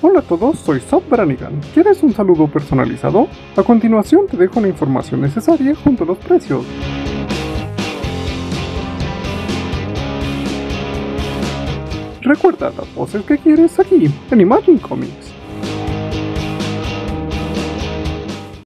Hola a todos, soy Sop Branigan. ¿Quieres un saludo personalizado? A continuación te dejo la información necesaria junto a los precios. Recuerda las voces que quieres aquí en Imagine Comics.